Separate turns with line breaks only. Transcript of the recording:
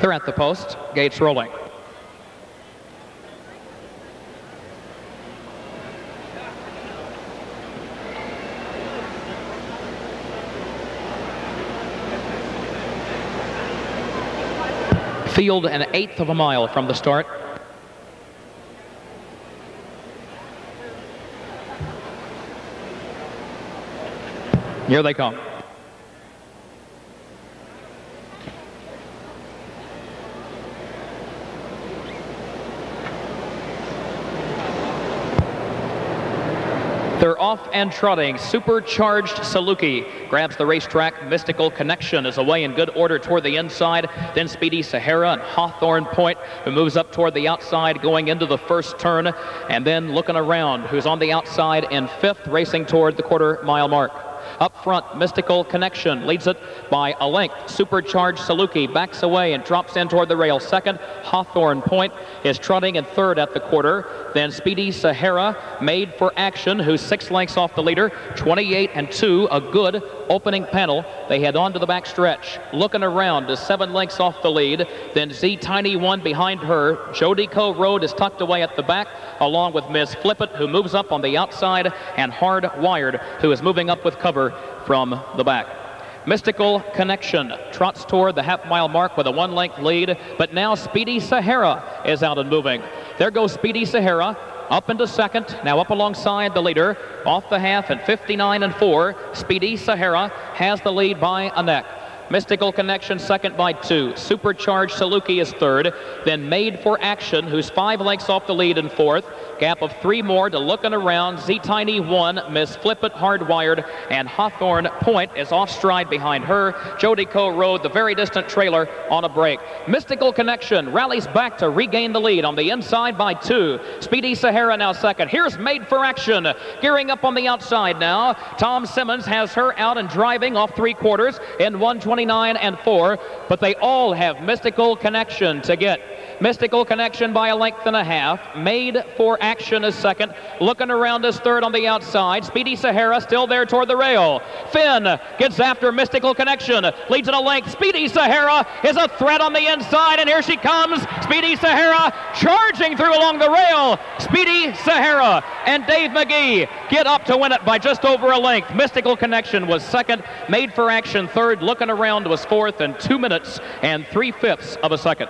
They're at the post. Gates rolling. Field an eighth of a mile from the start. Here they come. They're off and trotting. Supercharged Saluki grabs the racetrack. Mystical Connection is away in good order toward the inside. Then Speedy Sahara and Hawthorne Point, who moves up toward the outside going into the first turn. And then looking around, who's on the outside in fifth, racing toward the quarter mile mark. Up front, Mystical Connection leads it by a length. Supercharged Saluki backs away and drops in toward the rail. Second, Hawthorne Point is trotting in third at the quarter. Then Speedy Sahara made for action, who's six lengths off the leader, 28 and 2, a good opening panel. They head on to the back stretch. Looking around is seven lengths off the lead. Then Z Tiny one behind her. Jody Co Road is tucked away at the back, along with Miss Flippet, who moves up on the outside, and Hard Wired, who is moving up with cover from the back. Mystical Connection trots toward the half mile mark with a one length lead, but now Speedy Sahara is out and moving. There goes Speedy Sahara up into second, now up alongside the leader, off the half and 59 and 4. Speedy Sahara has the lead by a neck. Mystical Connection second by two. Supercharged Saluki is third. Then Made for Action, who's five lengths off the lead in fourth. Gap of three more to looking around. Z Tiny one, Miss Flippet hardwired, and Hawthorne Point is off stride behind her. Jody Co rode the very distant trailer on a break. Mystical Connection rallies back to regain the lead on the inside by two. Speedy Sahara now second. Here's Made for Action, gearing up on the outside now. Tom Simmons has her out and driving off three quarters in 129 and four, but they all have Mystical Connection to get. Mystical Connection by a length and a half. Made for Action is second. Looking around is third on the outside. Speedy Sahara still there toward the rail. Finn gets after Mystical Connection. Leads in a length. Speedy Sahara is a threat on the inside, and here she comes. Speedy Sahara charging through along the rail. Speedy Sahara and Dave Magee get up to win it by just over a length. Mystical Connection was second. Made for Action third. Looking around was fourth, and two minutes and three fifths of a second.